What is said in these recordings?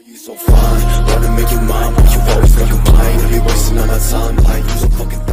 You so fine, wanna make you mine, but you always know you're mine. You're wasting all our time, like you so fucking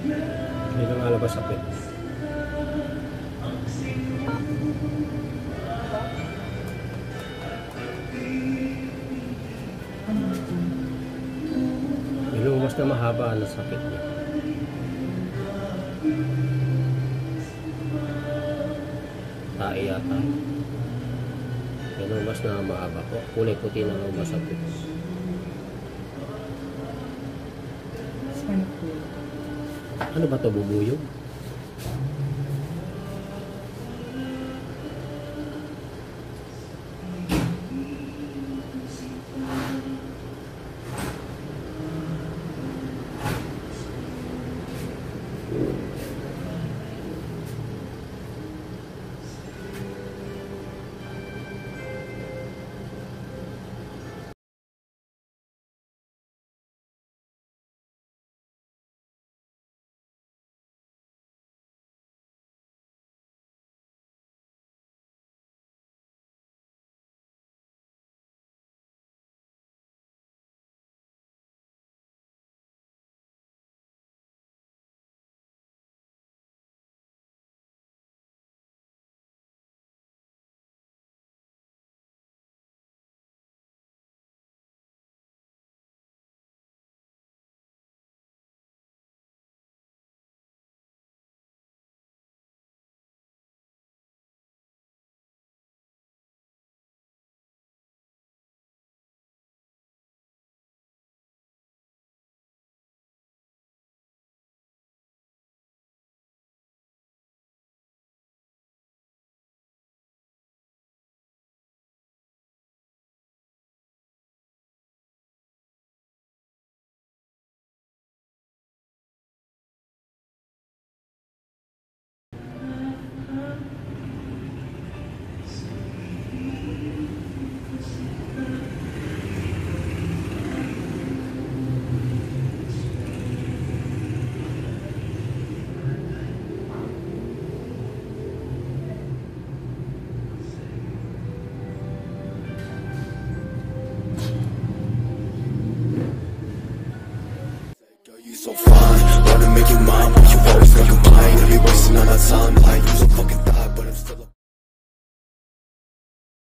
Hindi na malabas sa pit. Nilumas na mahaba ang sakit niya. Tae yata. Nilumas na mahaba po. Kulay puti na lumas sa pit. Saan po? Ano ba to bubuyog? a timeline